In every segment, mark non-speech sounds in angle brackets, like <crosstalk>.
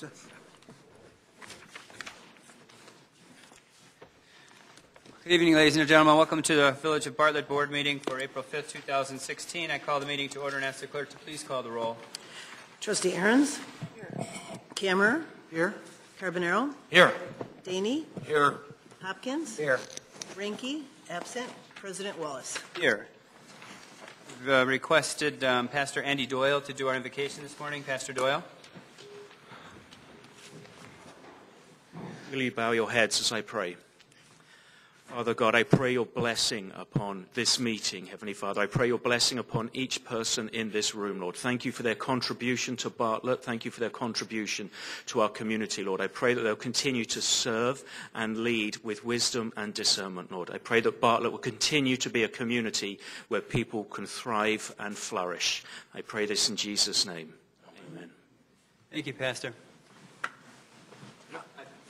Good evening, ladies and gentlemen. Welcome to the Village of Bartlett Board meeting for April 5th, 2016. I call the meeting to order and ask the clerk to please call the roll. Trustee Arends? Here. Camera? Here. Carbonaro? Here. Deyne? Here. Hopkins? Here. Reinke? Absent. President Wallace? Here. We've uh, requested um, Pastor Andy Doyle to do our invocation this morning. Pastor Doyle? Will you bow your heads as I pray? Father God, I pray your blessing upon this meeting, Heavenly Father. I pray your blessing upon each person in this room, Lord. Thank you for their contribution to Bartlett. Thank you for their contribution to our community, Lord. I pray that they'll continue to serve and lead with wisdom and discernment, Lord. I pray that Bartlett will continue to be a community where people can thrive and flourish. I pray this in Jesus' name. Amen. Thank you, Pastor.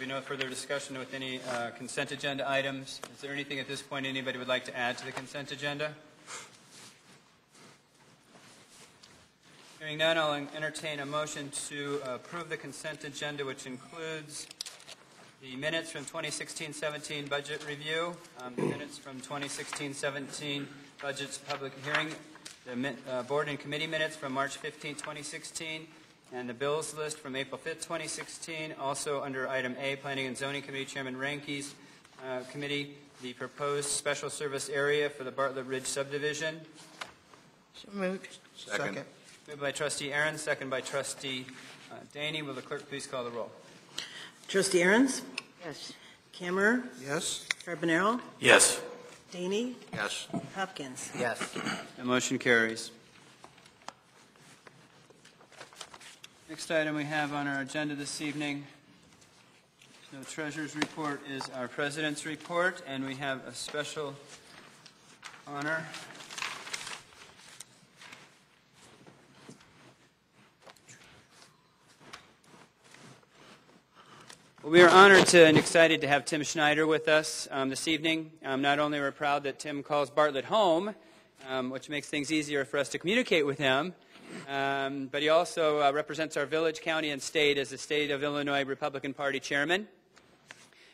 There'll be no further discussion with any uh, consent agenda items. Is there anything at this point anybody would like to add to the consent agenda? Hearing none, I'll entertain a motion to approve the consent agenda, which includes the minutes from 2016-17 budget review, um, the minutes from 2016-17 budget's public hearing, the uh, board and committee minutes from March 15, 2016, and the bills list from April 5, 2016. Also under item A, Planning and Zoning Committee Chairman Reinke's uh, committee, the proposed special service area for the Bartlett Ridge subdivision. So moved. Second. Moved by trustee Aaron, second by trustee uh, Deyne. Will the clerk please call the roll? Trustee Arends? Yes. Camera? Yes. Carbonaro? Yes. Deyne? Yes. Hopkins? Yes. The motion carries. Next item we have on our agenda this evening, no treasurer's report, is our president's report, and we have a special honor. Well, we are honored to and excited to have Tim Schneider with us um, this evening. Um, not only are we proud that Tim calls Bartlett home, um, which makes things easier for us to communicate with him, um, but he also uh, represents our village, county, and state as the state of Illinois Republican Party chairman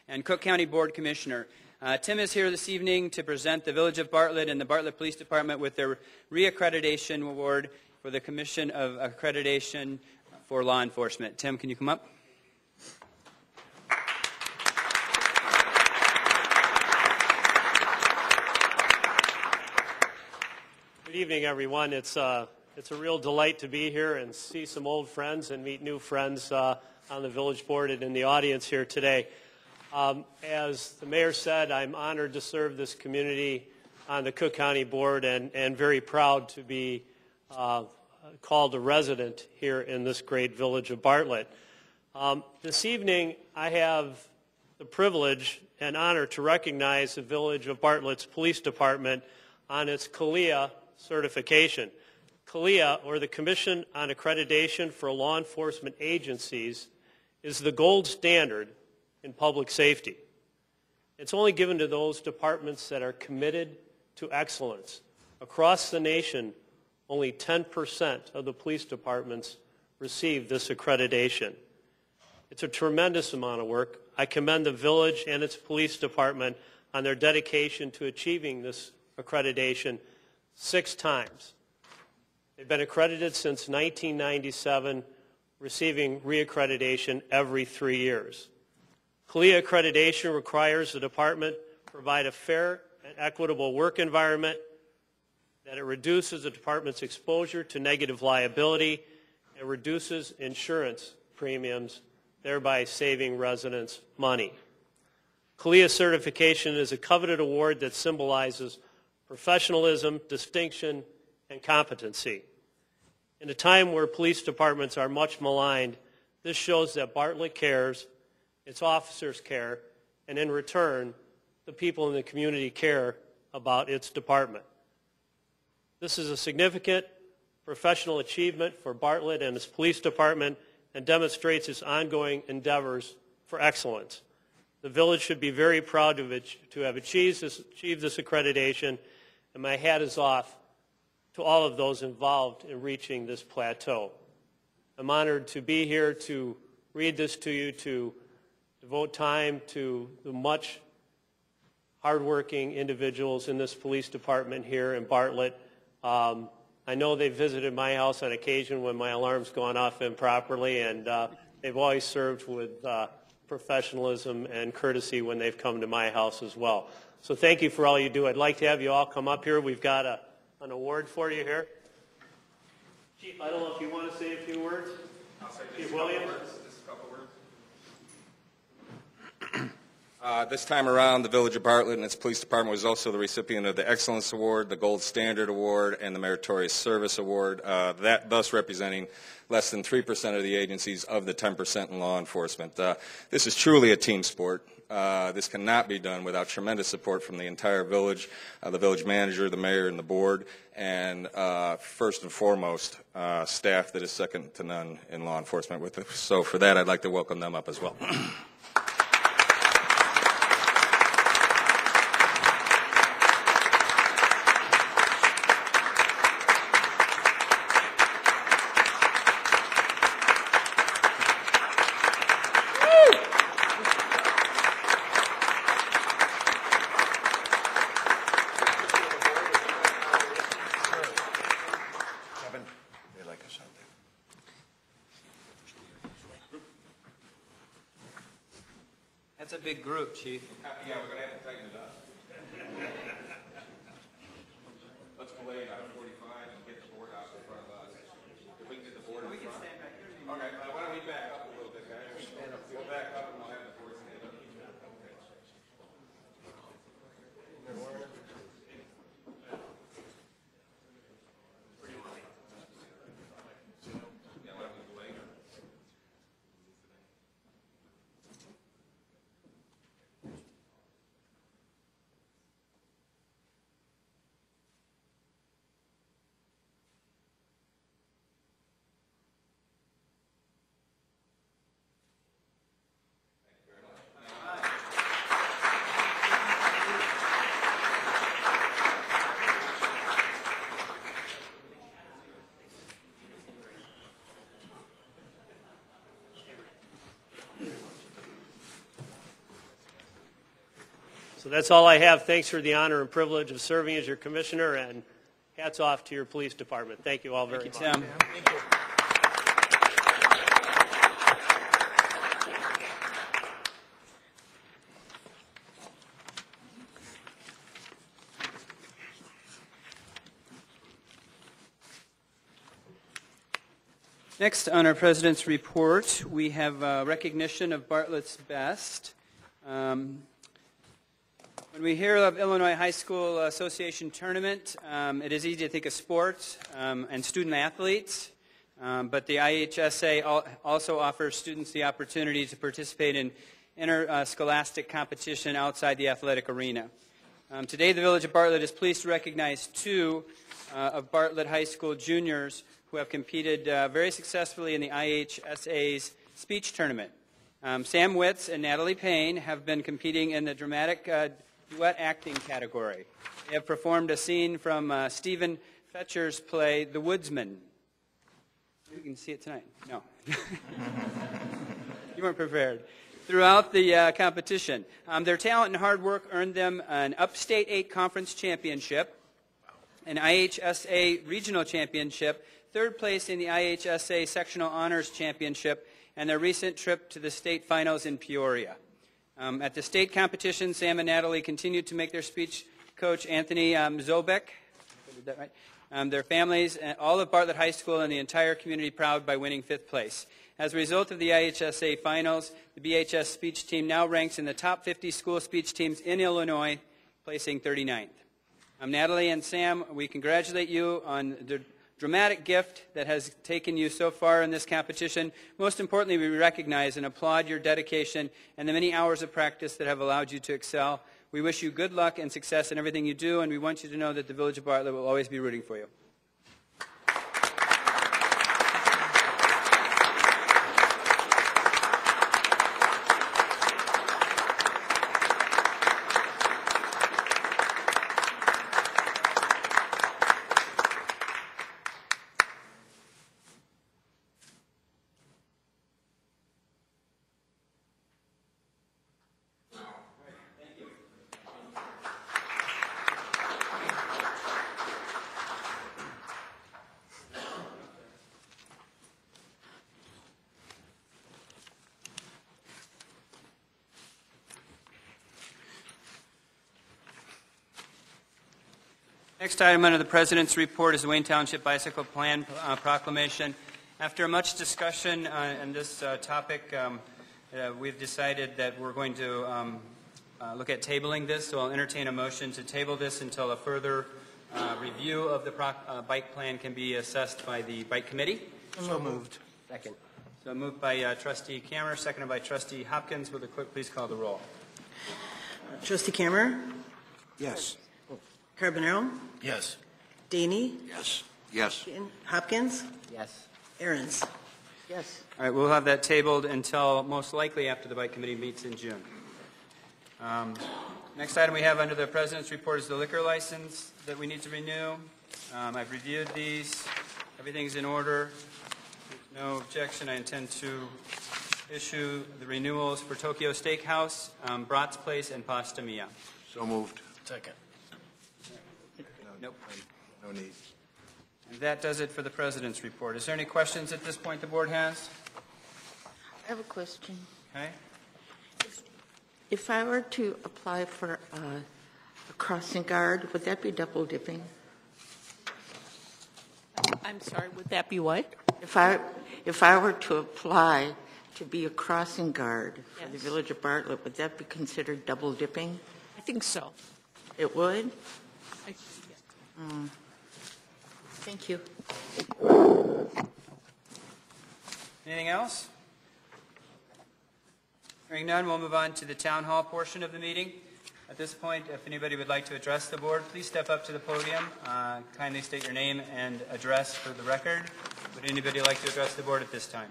and Cook County Board Commissioner. Uh, Tim is here this evening to present the Village of Bartlett and the Bartlett Police Department with their reaccreditation award for the Commission of Accreditation for Law Enforcement. Tim, can you come up? Good evening, everyone. It's, uh, it's a real delight to be here and see some old friends and meet new friends uh, on the village board and in the audience here today. Um, as the mayor said, I'm honored to serve this community on the Cook County Board and, and very proud to be uh, called a resident here in this great village of Bartlett. Um, this evening, I have the privilege and honor to recognize the village of Bartlett's Police Department on its CALEA certification. CALEA, or the Commission on Accreditation for Law Enforcement Agencies, is the gold standard in public safety. It's only given to those departments that are committed to excellence. Across the nation, only 10% of the police departments receive this accreditation. It's a tremendous amount of work. I commend the village and its police department on their dedication to achieving this accreditation six times. They've been accredited since 1997, receiving reaccreditation every three years. CALEA accreditation requires the department provide a fair and equitable work environment, that it reduces the department's exposure to negative liability, and reduces insurance premiums, thereby saving residents money. CALEA certification is a coveted award that symbolizes professionalism, distinction, and competency. In a time where police departments are much maligned, This shows that Bartlett cares, its officers care, and in return, the people in the community care about its department. This is a significant professional achievement for Bartlett and its police department and demonstrates its ongoing endeavors for excellence. The village should be very proud to have, achieved, this, achieved this accreditation, and my hat is off to all of those involved in reaching this plateau. I'm honored to be here to read this to you, to devote time to the much hardworking individuals in this police department here in Bartlett. Um, I know they've visited my house on occasion when my alarm's gone off improperly, and uh, they've always served with uh, professionalism and courtesy when they've come to my house as well. So thank you for all you do. I'd like to have you all come up here. We've got a, an award for you here. Chief, I don't know if you want to say a few words. Chief Williams? <clears throat> Uh, this time around, the Village of Bartlett and its police department was also the recipient of the Excellence Award, the Gold Standard Award, and the Meritorious Service Award, uh, that thus representing less than 3% of the agencies of the 10% in law enforcement. Uh, this is truly a team sport. Uh, this cannot be done without tremendous support from the entire village, uh, the village manager, the mayor, and the board, and uh, first and foremost, uh, staff that is second to none in law enforcement. With us. So for that, I'd like to welcome them up as well. <clears throat> group, Chief. Uh, yeah, we're going to have to tighten it up. Let's belay it on 45 and get the board out in front of us. If we can get the board in front. Okay, uh, why don't we back up a little bit, guys? We'll back up and we'll have the board stand up. Yeah, why don't we belay it? So that's all I have. Thanks for the honor and privilege of serving as your commissioner, and hats off to your police department. Thank you all very Thank you, much. Tim. Next on our president's report, we have uh, recognition of Bartlett's best. Um, when we hear of Illinois High School Association tournament, um, it is easy to think of sports um, and student athletes, um, but the IHSA al- also offers students the opportunity to participate in interscholastic competition outside the athletic arena. Um, today, the Village of Bartlett is pleased to recognize two uh, of Bartlett High School juniors who have competed uh, very successfully in the IHSA's speech tournament. Um, Sam Witz and Natalie Payne have been competing in the dramatic uh, duet acting category. They have performed a scene from uh, Steven Fechter's play, The Woodsman. You can see it tonight. No. <laughs> you weren't prepared. Throughout the uh, competition, um, their talent and hard work earned them an Upstate 8 Conference Championship, an IHSA Regional Championship, third place in the IHSA Sectional Honors Championship, and their recent trip to the state finals in Peoria. Um, at the state competition, Sam and Natalie continued to make their speech coach, Anthony um, Zobek, did that right? Um, their families, and all of Bartlett High School, and the entire community proud by winning fifth place. As a result of the IHSA finals, the BHS speech team now ranks in the top 50 school speech teams in Illinois, placing 39th. Um, Natalie and Sam, we congratulate you on the dramatic gift that has taken you so far in this competition. Most importantly, we recognize and applaud your dedication and the many hours of practice that have allowed you to excel. We wish you good luck and success in everything you do, and we want you to know that the Village of Bartlett will always be rooting for you. Next item under the President's report is the Wayne Township Bicycle Plan uh, Proclamation. After much discussion uh, on this uh, topic, um, uh, we've decided that we're going to um, uh, look at tabling this, so I'll entertain a motion to table this until a further uh, review of the proc- uh, bike plan can be assessed by the Bike Committee. So moved. Second. So moved by uh, Trustee Cameron, seconded by Trustee Hopkins. Will the clerk please call the roll? Trustee Cameron, Yes. Carbonaro, Yes. Deyne, Yes. Yes. Hopkins, Yes. Arends. Yes. All right, we'll have that tabled until most likely after the Bike Committee meets in June. Um, Next item we have under the President's report is the liquor license that we need to renew. Um, I've reviewed these. Everything's in order. There's no objection. I intend to issue the renewals for Tokyo Steakhouse, um, Brat's Place, and Pasta Mia. So moved. Second. Nope. No need. And that does it for the President's report. Is there any questions at this point the board has? I have a question. Okay? If I were to apply for uh, a crossing guard, would that be double dipping? I'm sorry, would that be what? If I, if I were to apply to be a crossing guard for the Village of Bartlett, would that be considered double dipping? I think so. It would? I- Thank you. Anything else? Hearing none, we'll move on to the town hall portion of the meeting. At this point, if anybody would like to address the board, please step up to the podium. Uh, Kindly state your name and address for the record. Would anybody like to address the board at this time?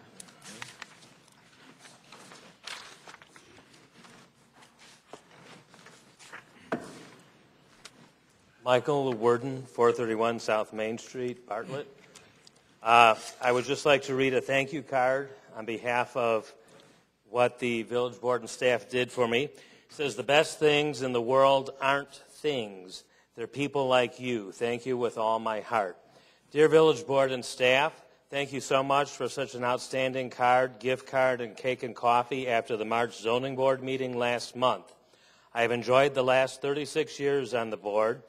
Michael Worden, 431 South Main Street, Bartlett. Uh, I would just like to read a thank you card on behalf of what the village board and staff did for me. It says, The best things in the world aren't things, they're people like you. Thank you with all my heart. Dear village board and staff, thank you so much for such an outstanding card, gift card, and cake and coffee after the March zoning board meeting last month. I have enjoyed the last 36 years on the board.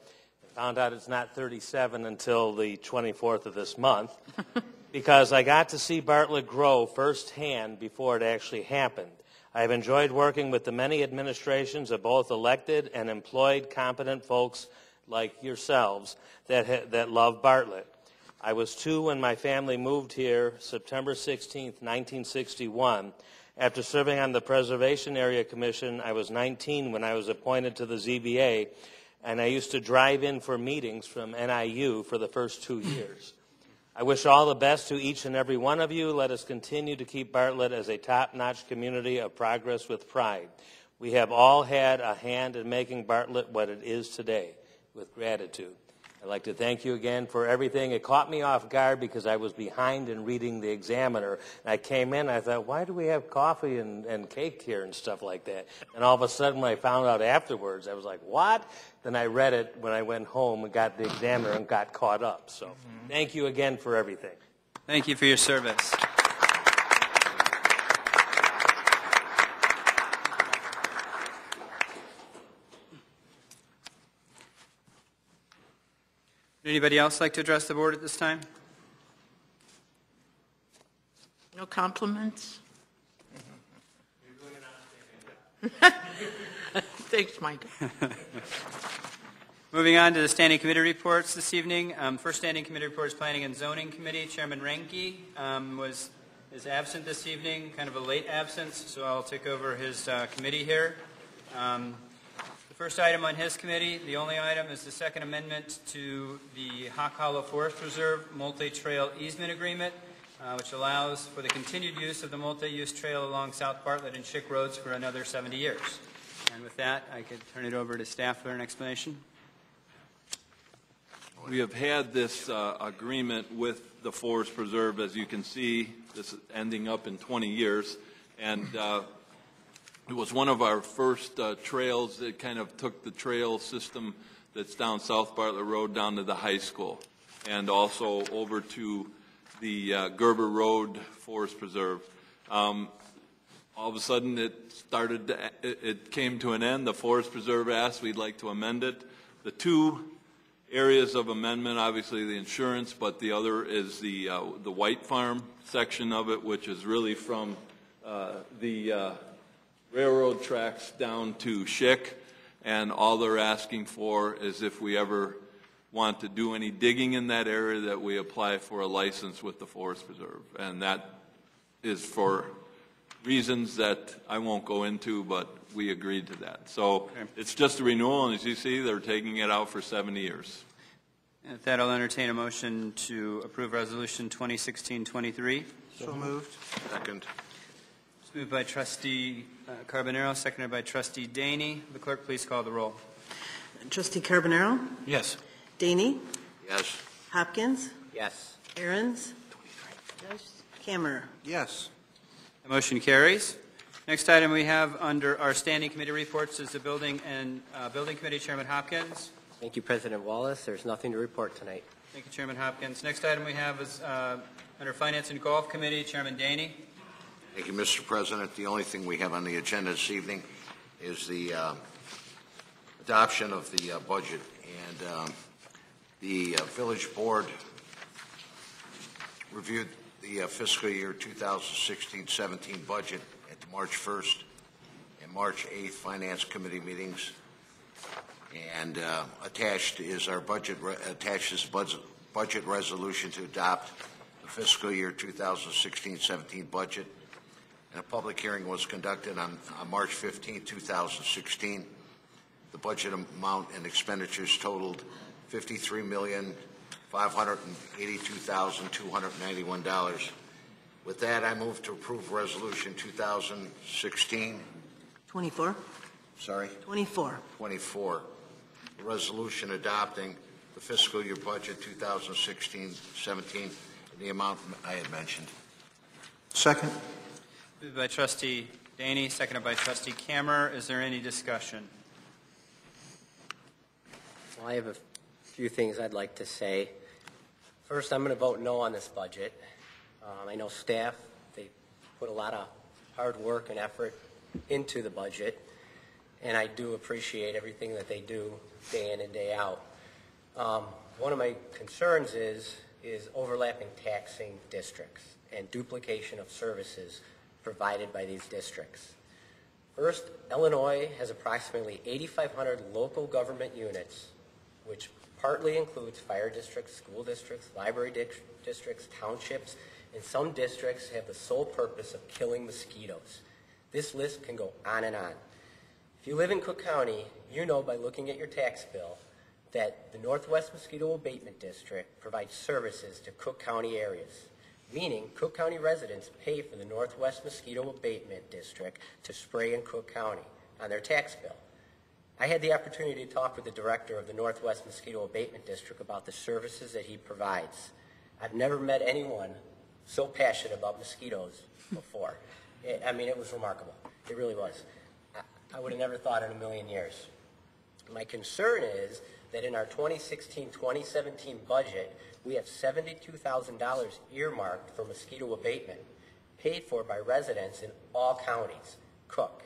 Found out it's not 37 until the 24th of this month <laughs> because I got to see Bartlett grow firsthand before it actually happened. I have enjoyed working with the many administrations of both elected and employed competent folks like yourselves that, ha- that love Bartlett. I was two when my family moved here September 16, 1961. After serving on the Preservation Area Commission, I was 19 when I was appointed to the ZBA, and I used to drive in for meetings from NIU for the first two years. I wish all the best to each and every one of you. Let us continue to keep Bartlett as a top-notch community of progress with pride. We have all had a hand in making Bartlett what it is today. With gratitude. I'd like to thank you again for everything. It caught me off guard because I was behind in reading the Examiner. And I came in, I thought, why do we have coffee and, and cake here and stuff like that? And all of a sudden, when I found out afterwards, I was like, what? Then I read it when I went home and got the Examiner and got caught up. So mm-hmm. thank you again for everything. Thank you for your service. Would anybody else like to address the board at this time? No compliments? <laughs> Thanks, Mike. <laughs> Moving on to the standing committee reports this evening. Um, First standing committee report is Planning and Zoning Committee. Chairman Reinke um, was, is absent this evening, kind of a late absence, so I'll take over his uh, committee here. Um, first item on his committee, the only item, is the second amendment to the Hawk Hollow Forest Reserve Multi-Trail Easement Agreement, uh, which allows for the continued use of the multi-use trail along South Bartlett and Schick Roads for another 70 years. And with that, I could turn it over to staff for an explanation. We have had this uh, agreement with the Forest Preserve, as you can see, this is ending up in 20 years, and uh, it was one of our first uh, trails that kind of took the trail system that's down South Bartlett Road down to the high school, and also over to the uh, Gerber Road Forest Preserve. Um, all of a sudden, it started, to- it came to an end. The Forest Preserve asked, we'd like to amend it. The two areas of amendment, obviously the insurance, but the other is the, uh, the White Farm section of it, which is really from uh, the uh, railroad tracks down to Schick. And all they're asking for is if we ever want to do any digging in that area, that we apply for a license with the Forest Preserve. And that is for reasons that I won't go into, but we agreed to that. So it's just a renewal, and as you see, they're taking it out for 70 years. And With that, I'll entertain a motion to approve Resolution 2016-23. So moved. Second. It's moved by trustee Carbonaro, seconded by trustee Deyne. The clerk, please call the roll. Trustee Carbonaro? Yes. Deyne? Yes. Hopkins? Yes. Arends? Camera? Yes. The motion carries. Next item we have under our standing committee reports is the Building and uh, Building Committee Chairman Hopkins. Thank you, President Wallace. There's nothing to report tonight. Thank you, Chairman Hopkins. Next item we have is uh, under Finance and Golf Committee, Chairman Deyne. Thank you, Mr. President. The only thing we have on the agenda this evening is the uh, adoption of the uh, budget. And um, the uh, village board reviewed the uh, fiscal year 2016-17 budget at the March 1st and March 8th Finance Committee meetings. And uh, attached is our budget, attached is budget, budget resolution to adopt the fiscal year 2016-17 budget. And a public hearing was conducted on, on March 15, 2016. The budget amount and expenditures totaled $53,582,291. With that, I move to approve Resolution 2016, 24? sorry, 24. 24, a resolution adopting the fiscal year budget 2016-17 in the amount I had mentioned. Second. Moved by trustee Deyne, seconded by trustee Cammer. Is there any discussion? Well, I have a few things I'd like to say. First, I'm going to vote no on this budget. Um, I know staff, they put a lot of hard work and effort into the budget, and I do appreciate everything that they do day in and day out. Um, One of my concerns is, is overlapping taxing districts and duplication of services provided by these districts. First, Illinois has approximately 8,500 local government units, which partly includes fire districts, school districts, library dic- districts, townships, and some districts have the sole purpose of killing mosquitoes. This list can go on and on. If you live in Cook County, you know by looking at your tax bill that the Northwest Mosquito Abatement District provides services to Cook County areas, meaning Cook County residents pay for the Northwest Mosquito Abatement District to spray in Cook County on their tax bill. I had the opportunity to talk with the director of the Northwest Mosquito Abatement District about the services that he provides. I've never met anyone so passionate about mosquitoes before. <laughs> It, I mean, it was remarkable. It really was. I, I would have never thought in a million years. My concern is that in our 2016-2017 budget, we have $72,000 earmarked for mosquito abatement, paid for by residents in all counties. Cook.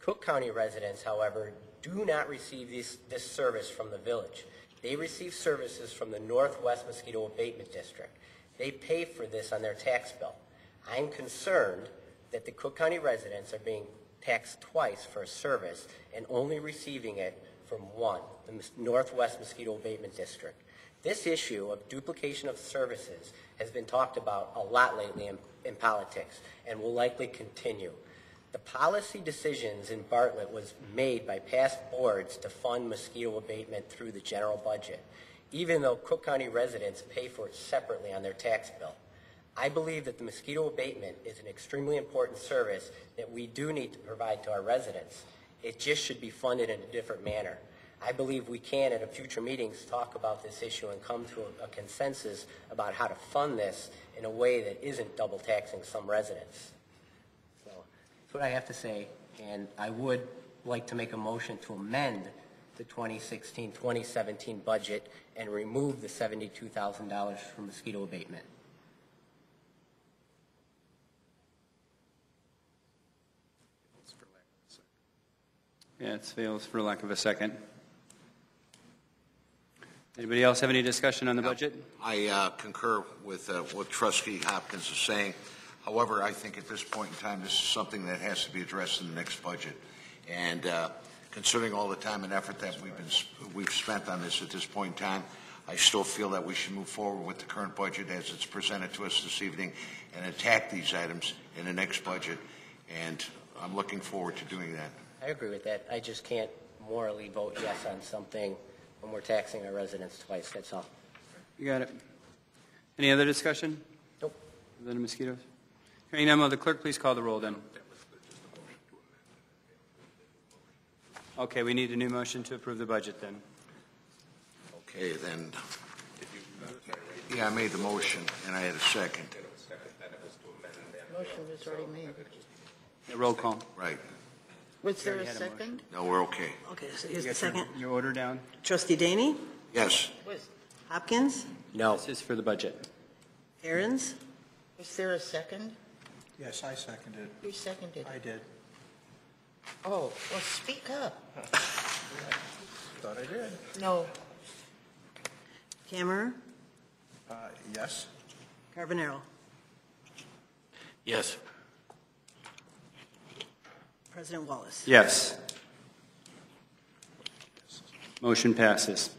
Cook County residents, however, do not receive this, this service from the village. They receive services from the Northwest Mosquito Abatement District. They pay for this on their tax bill. I'm concerned that the Cook County residents are being taxed twice for a service and only receiving it from one, the Northwest Mosquito Abatement District. This issue of duplication of services has been talked about a lot lately in, in politics and will likely continue. The policy decisions in Bartlett was made by past boards to fund mosquito abatement through the general budget, even though Cook County residents pay for it separately on their tax bill. I believe that the mosquito abatement is an extremely important service that we do need to provide to our residents. It just should be funded in a different manner. I believe we can, at a future meetings, talk about this issue and come to a, a consensus about how to fund this in a way that isn't double taxing some residents. So that's what I have to say, and I would like to make a motion to amend the 2016-2017 budget and remove the $72,000 from mosquito abatement. Yeah, it fails for lack of a second. Anybody else have any discussion on the budget? I uh, concur with uh, what Trustee Hopkins is saying. However, I think at this point in time, this is something that has to be addressed in the next budget. And uh, considering all the time and effort that we've been, we've spent on this at this point in time, I still feel that we should move forward with the current budget as it's presented to us this evening and attack these items in the next budget. And I'm looking forward to doing that. I agree with that. I just can't morally vote yes on something when we're taxing our residents twice, that's all. You got it. Any other discussion? Nope. Other than mosquitoes? Hearing none, will the clerk please call the roll then? Okay, we need a new motion to approve the budget then. Okay, then, yeah, I made the motion, and I had a second. Motion was already made. Yeah, Roll call. Right. Was there a already had a motion. second? No, we're okay. Okay, so You here's the got your- second. Your order down? Trustee Deyne, Yes. Hopkins, No. This is for the budget. Arends, was there a second? Yes, I seconded. Who seconded? I did. Oh, well, speak up. <laughs> Thought I did. No. Camera, Uh, yes. Carbonaro. Yes. President Wallace. Yes. Motion passes.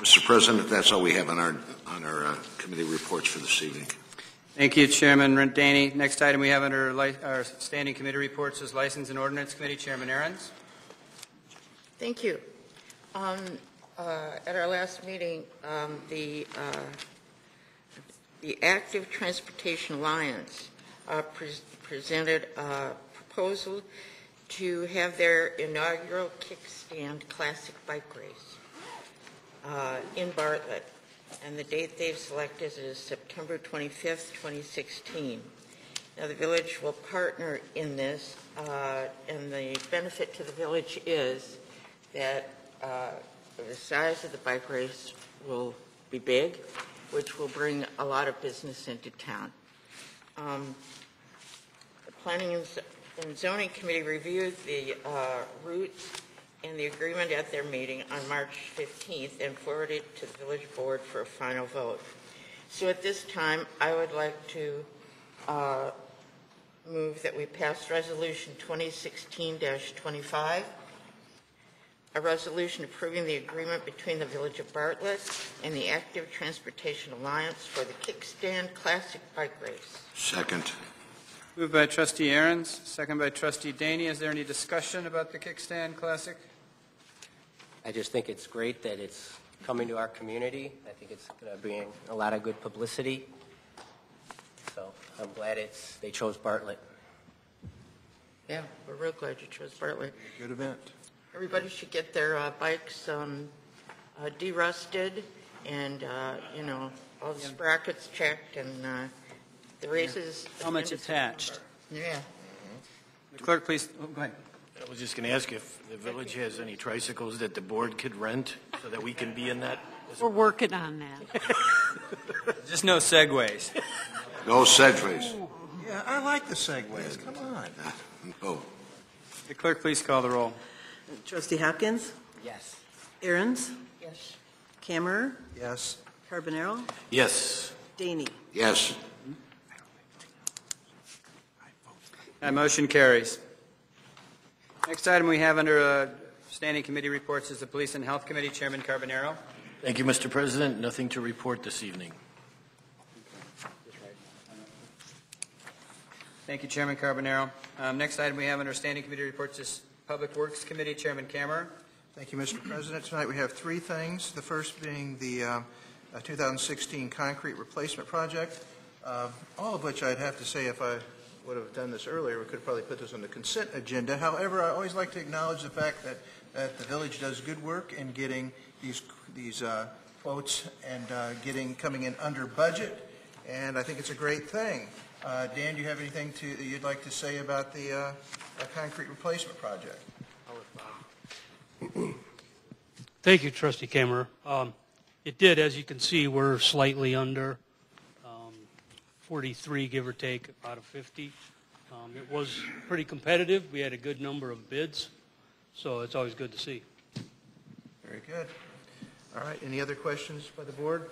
Mr. President, that's all we have on our, on our uh, committee reports for this evening. Thank you, Chairman Rent Next item we have under li- our standing committee reports is License and Ordinance Committee. Chairman Arends. Thank you. Um, uh, At our last meeting, um, the, uh, the Active Transportation Alliance uh, pres- presented a proposal to have their inaugural kickstand classic bike race uh, in Bartlett. And the date they've selected is September 25th, 2016. Now, the village will partner in this, uh, and the benefit to the village is that uh, the size of the bike race will be big, which will bring a lot of business into town. Um, Planning and Zoning Committee reviewed the uh, routes and the agreement at their meeting on March 15th and forwarded it to the village board for a final vote. So at this time, I would like to uh, move that we pass Resolution 2016-25, a resolution approving the agreement between the Village of Bartlett and the Active Transportation Alliance for the Kickstand Classic Bike Race. Second. Moved by Trustee Arends, second by Trustee Deyne. Is there any discussion about the Kickstand Classic? I just think it's great that it's coming to our community. I think it's going to bring a lot of good publicity. So I'm glad it's, they chose Bartlett. Yeah, we're real glad you chose Bartlett. Good event. Everybody should get their uh, bikes um, uh, derusted and, uh, you know, all the sprockets checked and the races. Helmets attached. Yeah. Mm-hmm. Clerk, please, oh, go ahead. I was just going to ask if the village has any tricycles that the board could rent so that we can be in that. We're working on that. <laughs> Just no segways. No Segways. Yeah, I like the Segways. Come on. <laughs> No. The Clerk, please call the roll. Trustee Hopkins, Yes. Arends, Yes. Camera, Yes. Carbonaro, Yes. Deyne. Yes. That motion carries. Next item we have under uh, standing committee reports is the Police and Health Committee, Chairman Carbonaro. Thank you, Mr. President. Nothing to report this evening. Thank you, Chairman Carbonaro. Um, Next item we have under standing committee reports is Public Works Committee, Chairman Cammer. Thank you, Mr. President. Tonight we have three things. The first being the uh, 2016 concrete replacement project, uh, all of which I'd have to say if I would have done this earlier, we could have probably put this on the consent agenda. However, I always like to acknowledge the fact that, that the village does good work in getting these, these uh, quotes and uh, getting, coming in under budget, and I think it's a great thing. Uh, Dan, do you have anything to, that you'd like to say about the uh, concrete replacement project? Thank you, Trustee Kammer. Um, It did, as you can see, we're slightly under 43, give or take, out of 50. Um, It was pretty competitive. We had a good number of bids, so it's always good to see. Very good. All right, any other questions by the board?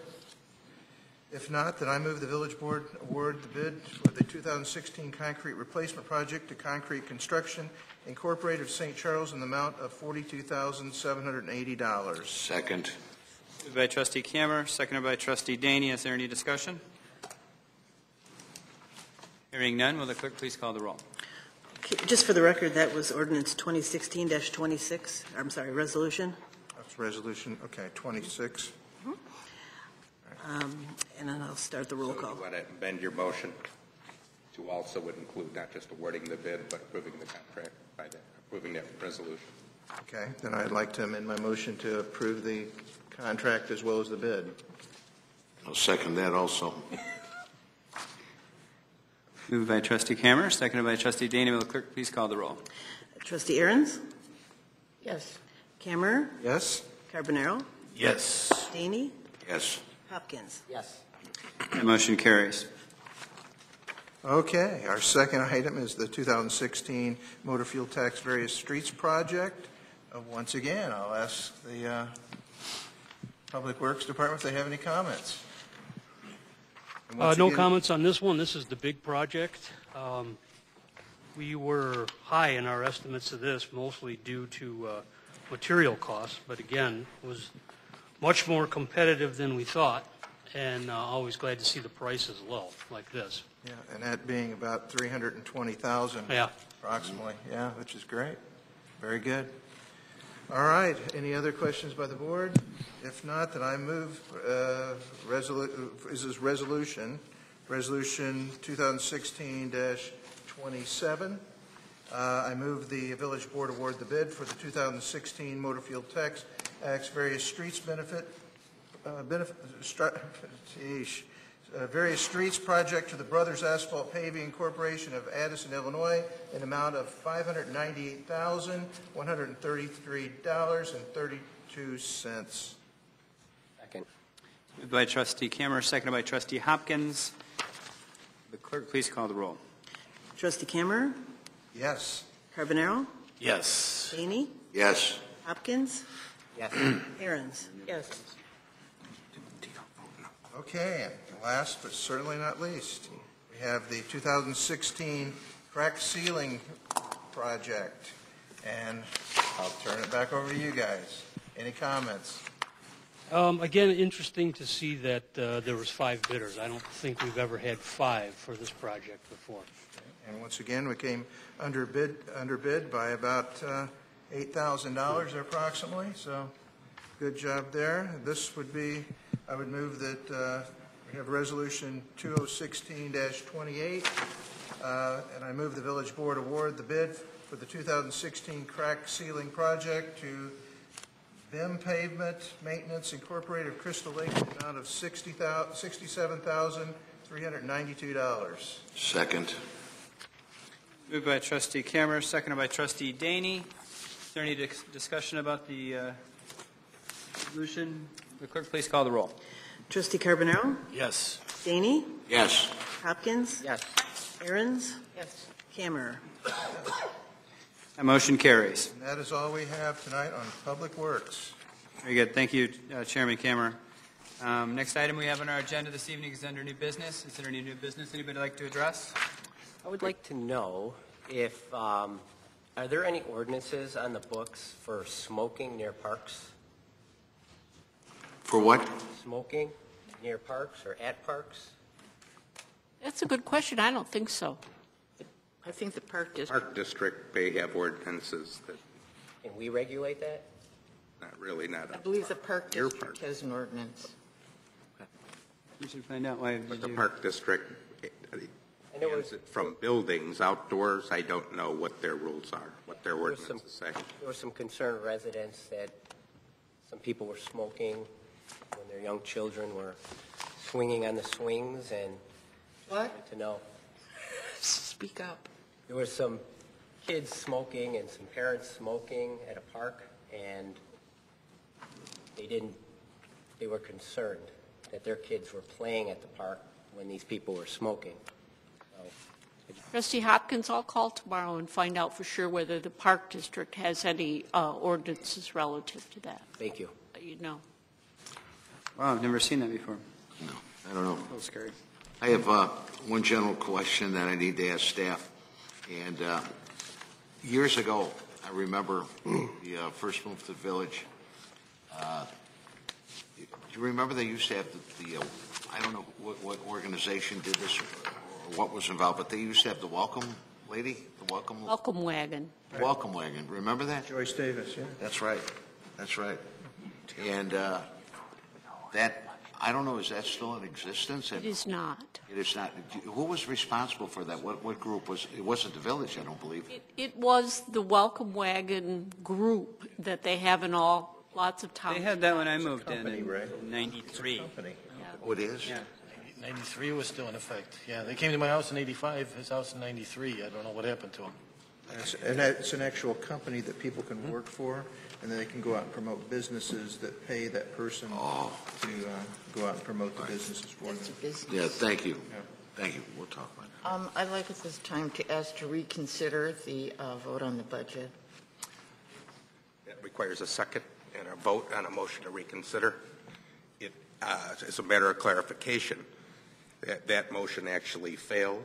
If not, then I move the village board award the bid for the 2016 concrete replacement project to Concrete Construction Incorporated of St. Charles in the amount of $42,780. Second. Moved by Trustee Cammer, seconded by Trustee Deyne. Is there any discussion? Hearing none, will the clerk please call the roll? Just for the record, that was ordinance 2016-26, I'm sorry, resolution. That's resolution, okay, 26. Um, And then I'll start the roll So call. you want to amend your motion to also include not just awarding the bid, but approving the contract by the, approving that resolution. Okay, then I'd like to amend my motion to approve the contract as well as the bid. I'll second that also. Moved by Trustee Cammer, seconded by Trustee Deyne. Will the clerk please call the roll? Trustee Arends, Yes. Cammer, Yes? Carbonaro, Yes. Deyne, Yes. Hopkins. Yes. The motion carries. Okay, our second item is the 2016 motor fuel tax various streets project. Uh, Once again, I'll ask the uh, Public Works Department if they have any comments. Uh, No again- comments on this one. This is the big project. Um, We were high in our estimates of this, mostly due to uh, material costs, but again, was much more competitive than we thought, and uh, always glad to see the prices low, like this. Yeah, and that being about 320,000 Yeah. approximately, yeah, which is great. Very good. All right, any other questions by the board? If not, then I move, uh, resolu, is this resolution, Resolution 2016-27. Uh, I move the village board award the bid for the 2016 motor fuel tax acts various streets benefit, uh, benefit, <laughs> sheesh, uh, various streets project to the Brothers Asphalt Paving Corporation of Addison, Illinois, an amount of $598,133.32. Second. Moved by Trustee Cammer, seconded by Trustee Hopkins. The clerk please call the roll. Trustee Cammer, Yes. Carbonaro, Yes. Deyne, Yes. Hopkins, Yes. Arends. Yes. Okay, and last but certainly not least, we have the 2016 crack sealing project. And I'll turn it back over to you guys. Any comments? Um, Again, interesting to see that uh, there was five bidders. I don't think we've ever had five for this project before. And once again, we came under bid, under bid by about uh, $8,000 approximately, so good job there. This would be, I would move that uh, we have Resolution 2016-28, uh, and I move the village board award the bid for the 2016 crack sealing project to BIM Pavement Maintenance Incorporated of Crystal Lake, in the amount of $60,000 $67,392. Second. Moved by Trustee Cammer, seconded by Trustee Deyne. Is there any dis- discussion about the uh, resolution? The clerk please call the roll. Trustee Carbonaro, Yes. Deyne, Yes. Hopkins, Yes. Arends, Yes. Cammer. That motion carries. And that is all we have tonight on Public Works. Very good. Thank you, uh, Chairman Cammer. Um, Next item we have on our agenda this evening is under new business. Is there any new business anybody would like to address? I would like to know if um, Are there any ordinances on the books for smoking near parks? For what? Smoking near parks or at parks? That's a good question. I don't think so. I think the park district, Park District may have ordinances that, Can we regulate that? not really, not, I a- believe the park Your district has an ordinance. We should find out why but the you... Park District eh, And there bans it from buildings outdoors. I don't know what their rules are, what their was some- ordinances say. there were some concerned residents that some people were smoking when their young children were swinging on the swings and What? to know. Speak up. There were some kids smoking and some parents smoking at a park, and they didn't, they were concerned that their kids were playing at the park when these people were smoking. So, Trustee Hopkins, I'll call tomorrow and find out for sure whether the Park District has any uh, ordinances relative to that. Thank you. You know. Wow, I've never seen that before. No, I don't know. A little scary. I have uh, one general question that I need to ask staff. And uh, years ago, I remember the uh, first move to the village. uh, Do you remember they used to have the- the, uh, I don't know what what organization did this or what was involved, but they used to have the welcome lady, the welcome, Welcome wagon. welcome wagon. Remember that? Joyce Davis, yeah. That's right. That's right. And uh, that, I don't know, is that still in existence? It is not. It is not. Who was responsible for that? What, what group was, it wasn't the village, I don't believe. It, it was the Welcome Wagon group that they have in all, lots of towns. They had that when I moved in company, in right? 93. Company. Oh, it is? Yeah. 93 was still in effect. Yeah, they came to my house in 85, his house in 93. I don't know what happened to him. And it's- an actual company that people can work for, and then they can go out and promote businesses that pay that person to Oh. uh, go out and promote the businesses for them. That's a business. Yeah, thank you. Thank you. We'll talk about it. Um, I'd like at this time to ask to reconsider the uh, vote on the budget. That requires a second and a vote on a motion to reconsider. It, uh, as a matter of clarification, that, that motion actually failed.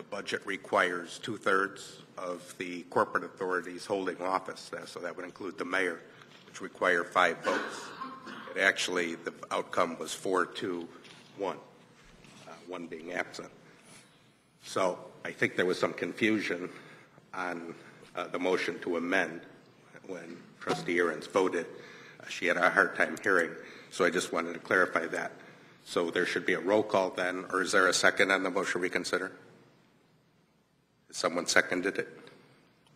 The budget requires two-thirds of the corporate authorities holding office, so that would include the mayor, which require five votes. It actually, the outcome was four to one, uh, one being absent. So I think there was some confusion on uh, the motion to amend when trustee Arends voted. Uh, She had a hard time hearing, so I just wanted to clarify that. So there should be a roll call then, or is there a second on the motion reconsider? Someone seconded it?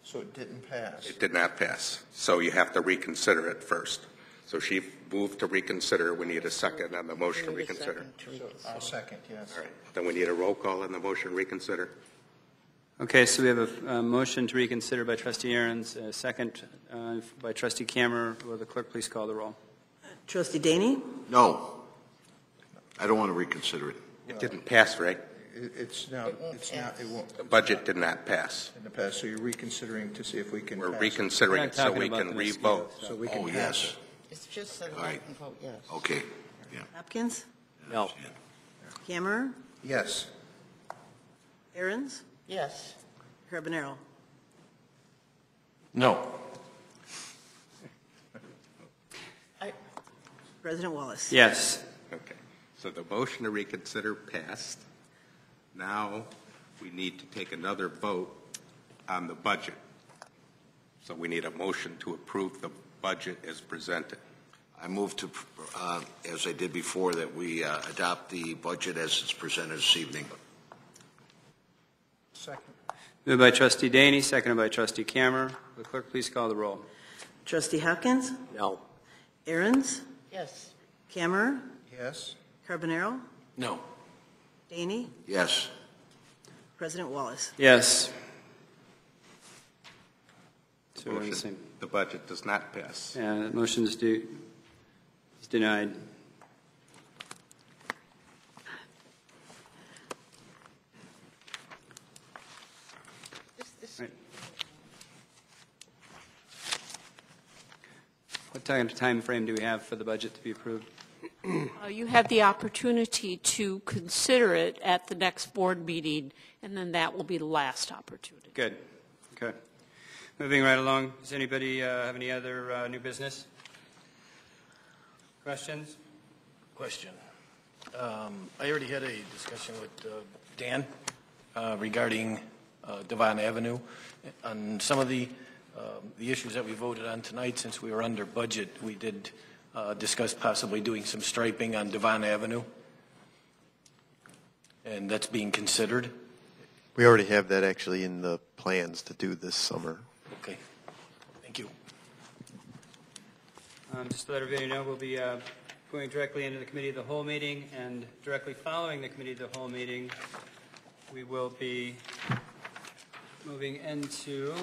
So it didn't pass. It did not pass. So you have to reconsider it first. So she moved to reconsider. We need a second on the motion to We need a reconsider. second to reconsider. I'll second, yes. All right. Then we need a roll call on the motion to reconsider. Okay, so we have a, a motion to reconsider by trustee Arends, a second uh, by trustee Camerer. Will the clerk please call the roll? Trustee Deyne? No. I don't want to reconsider it. It didn't pass, right? It- It's now, It won't it's not, it won't, The budget did not pass. in the past, so you're reconsidering to see if we can We're pass it. reconsidering We're it so talking we about can the re-vote. mosquitoes. So we Oh, can pass yes. it. It's just that All I right. can vote yes. Okay. Hopkins? No. Camerer? Yes. Arends? Yes. Carbonaro? No. President Wallace? Yes. Okay. So the motion to reconsider passed. Now, we need to take another vote on the budget. So we need a motion to approve the budget as presented. I move to, uh, as I did before, that we uh, adopt the budget as it's presented this evening. Second. Moved by trustee Deyne, seconded by trustee Camerer. Will the clerk please call the roll? Trustee Hopkins? No. Arends? Yes. Camerer? Yes. Carbonaro? No. Deyne? Yes. President Wallace? Yes. So we're on the Motion- same. The budget does not pass. Yeah, that motion is due, is denied. This, this, Right. What time, of time frame do we have for the budget to be approved? Uh, You have the opportunity to consider it at the next board meeting, and then that will be the last opportunity. Good. Okay. Moving right along, does anybody uh, have any other uh, new business? Questions? Question. Um, I already had a discussion with uh, Dan uh, regarding uh, Devon Avenue. On some of the, um, the issues that we voted on tonight, since we were under budget, we did uh, discuss possibly doing some striping on Devon Avenue. And that's being considered. We already have that actually in the plans to do this summer. Okay. Thank you. Um, Just to let everybody know, we'll be uh, going directly into the committee of the whole meeting, and directly following the committee of the whole meeting, we will be moving into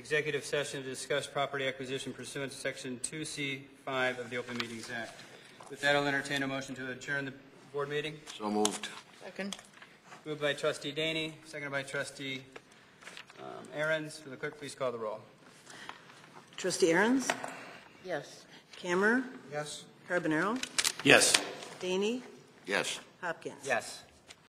executive session to discuss property acquisition pursuant to Section 2C5 of the Open Meetings Act. With that, I'll entertain a motion to adjourn the board meeting. So moved. Second? Moved by trustee Deyne, seconded by trustee um, Arends. Will the clerk please call the roll? Trustee Arends? Yes. Camerer? Yes? Carbonaro? Yes. Deyne? Yes. Hopkins? Yes.